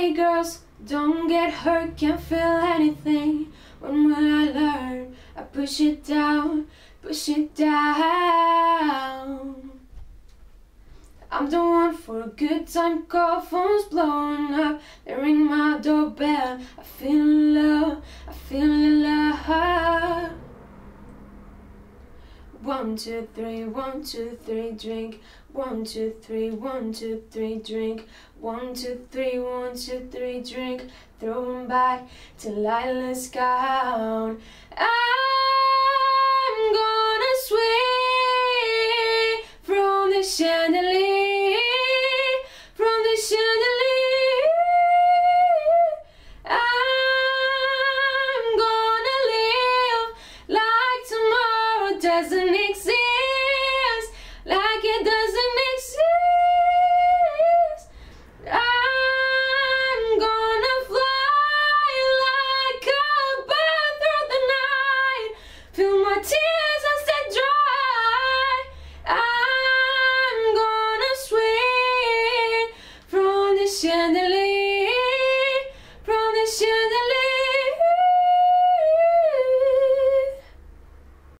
Hey girls, don't get hurt, can't feel anything. When will I learn? I push it down, push it down. I'm the one for a good time call, phone's blowing up. They ring my doorbell. I feel love, I feel love. One, two, three, one, two, three, drink. One, two, three, one, two, three, drink. One, two, three, one, two, three, drink. Throw 'em back to lightless gone. doesn't exist.